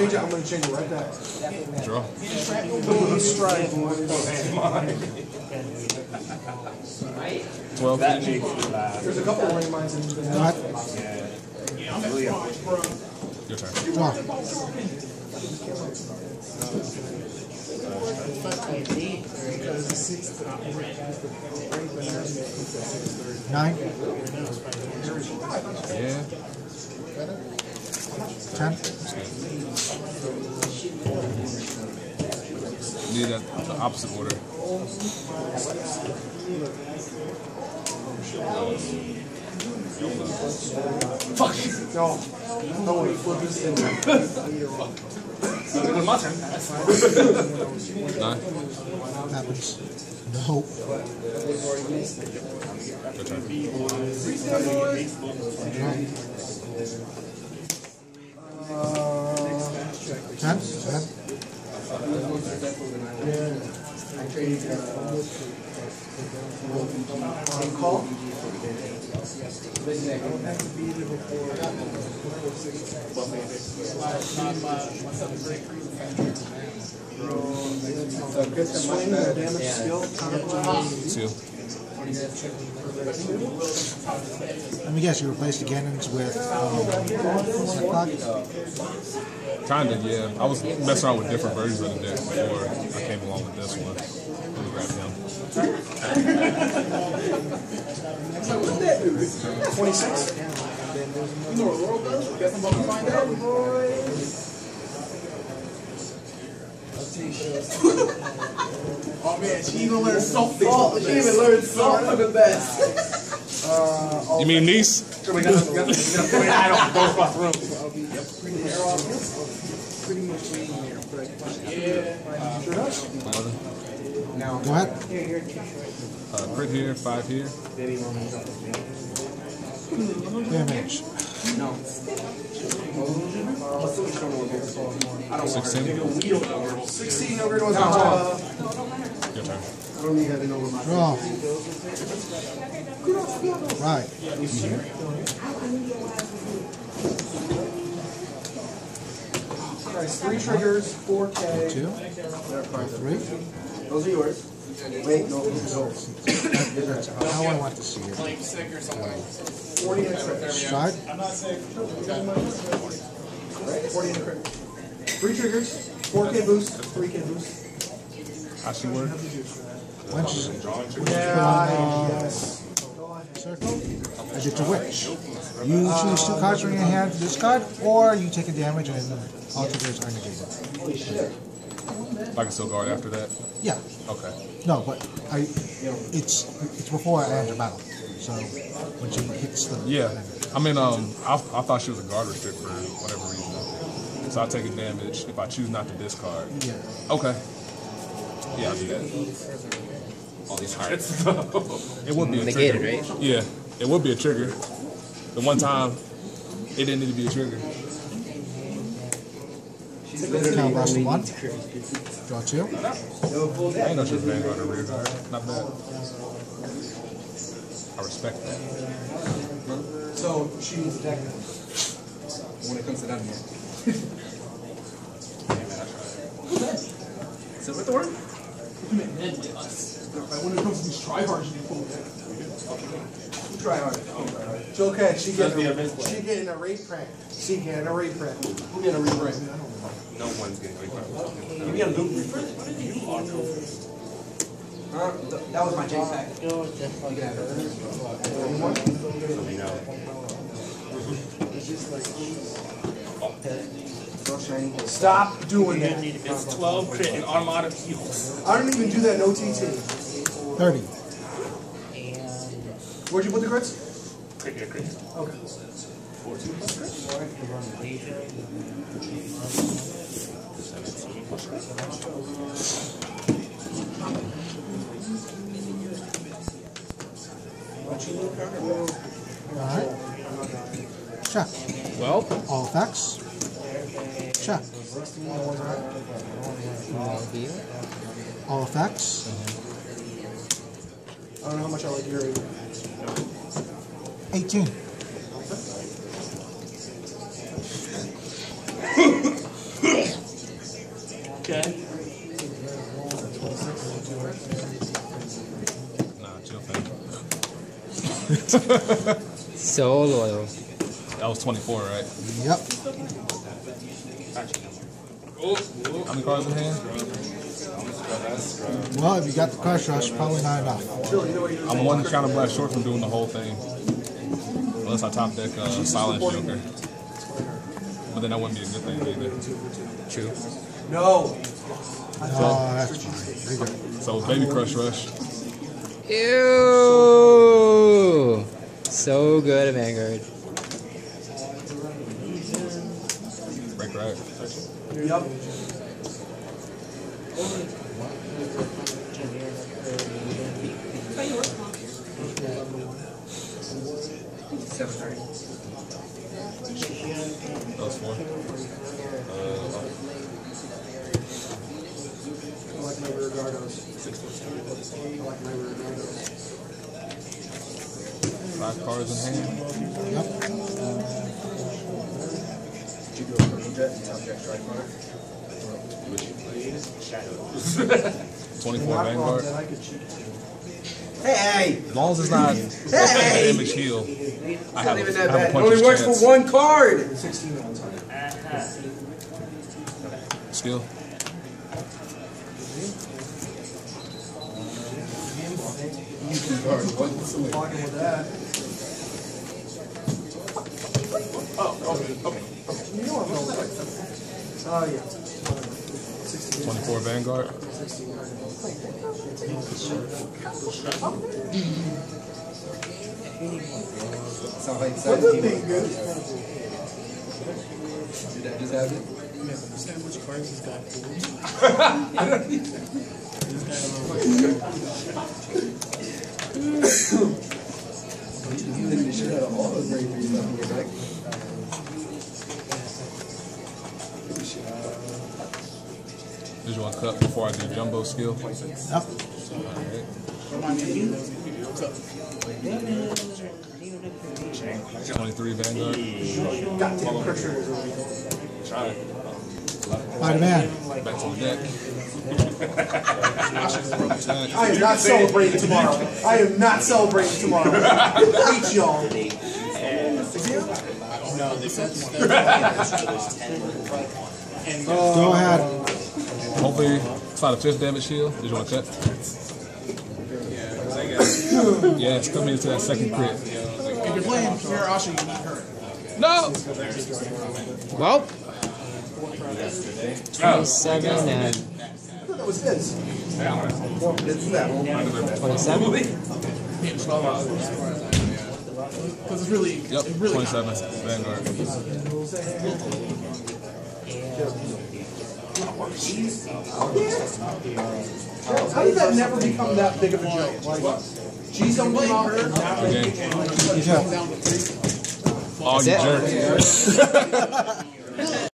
one. Change it. I'm gonna change it right back. Draw. Strike. Twelve. There's a couple of landmines in the Got. Your turn. Draw. Nine. Yeah. Ten. Need that the opposite order. Fuck. No. No wait. Flip this in. my turn. Nine. Happens. No. Your turn. Call. Swing the damage skill. Two. Let me guess. You replaced the cannons with um, Kinda, yeah. I was messing around with different versions of the deck before I came along with this one. Let me grab. Twenty-six. You know what Laurel does? Guess I'm about to find out. oh man, she even learned something. Oh, she even learned salt from the best. You mean niece? I don't go across the room. Go ahead. Uh, crit here, five here. Damage. No. Sixteen. Sixteen. No great ones on top. Your turn. I don't need to know my. Draw. Right. Nice. Three triggers. Four K. Two. Three. Those are yours. Wait, no, those. That's how I want to see it. Forty and a crit. Stride. Forty and a crit. Three triggers. Four K boost. Three K boost. How she work? Once you Yeah. Yes. circle, as it's a witch. You choose two cards from your hand to discard, or you take a damage and all triggers are negated. I can still guard after that. Yeah. Okay. No, but I, it's it's before I enter battle. So when she hits the Yeah. I mean, um, I, I thought she was a guard restrict for whatever reason. So I take a damage if I choose not to discard. yeah. Okay. Yeah, I'll do that. All these hearts. It would be a Negated, trigger. right? Yeah, it would be a trigger. The one time, it didn't need to be a trigger. Count last one. Draw two. I know she was Vanguard or rear guard. Not bad. I respect that. So she needs a deck. when it comes to that, man. Silver Thorn? When it comes to these tryhards, you pull it. Try hard. Oh, it's okay. She getting she getting a rape prank. She getting a rape prank. Who getting a rape prank? No one's getting a card. You get a loot reaper? Uh, that was my JPEG. You can have. So we know. Stop doing that. It's 12 crit and automatic heals. I don't even do that. No TT. Thirty. Where'd you put the crits? Crit here, crit. Okay. 14 plus crit. 17 plus crit. Alright. Check. Well, All effects. Check. All effects. I don't know how much I like your. 18. Okay. Nah, chill, fam. So loyal. That was 24, right? Yep. How many cards in hand? Well, if you got the crush rush, probably not enough. I'm the one counter blast short from doing the whole thing. Unless I top deck uh, Silence Joker. But then that wouldn't be a good thing either. True. No. Oh, that's fine. You're. So Baby Crush Rush. Ew. So good at Vanguard. Break right. Yep. Seven thirty. That was four. Uh, I like my Regardos. I like my Regardos. five cards in hand. Yep. Did you go for Ninja and top deck strike card? 24 Not wrong, Vanguard. then I could. Hey! As long as it's not Hey! damage heal, I have, Not even a, I that have a bad. It only works chance. for one card! 16 rounds. Skill. Walking with that. You know I'm going with Oh, yeah. 16. 24 Vanguard. 16. Sounds like What's seven the people. thing good? Did that just happen? Understand which cards he's got. You think the shit out of all those grade three stuff in your deck? Visual cut before I do jumbo skill. Yep. Alright. 23 Vanguard. Goddamn crusher. Spider-Man. Back to the deck. I am not celebrating tomorrow. I am not celebrating tomorrow. Eat y'all. No, they said Go ahead. Hopefully, it's not a fifth damage heal. Did you want to cut? Yeah, it's coming into that second crit. If you're playing Fair Asha, you need her. No! Well. 27 and That was his. It's that one. 27. Because it's really, Yep, it's really 27 Vanguard. How did that never become that big of a joke? Like, G's don't come out here. Okay. You too. All you That's jerks.